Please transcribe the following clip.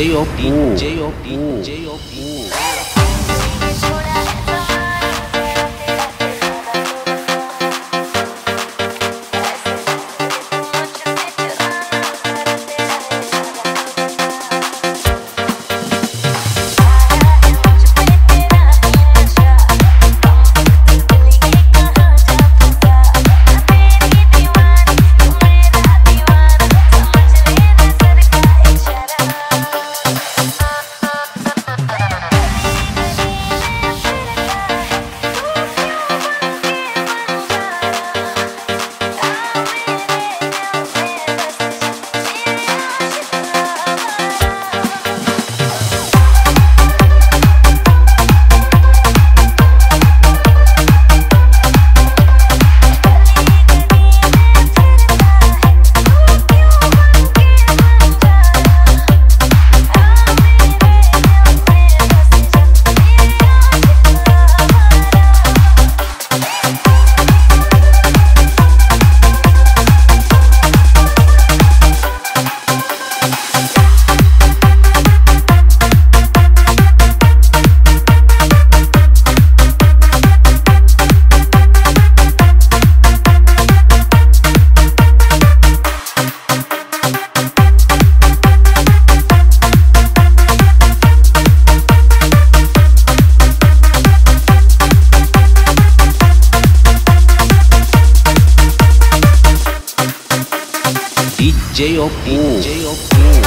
DJ Opin, DJ Opin, J O P.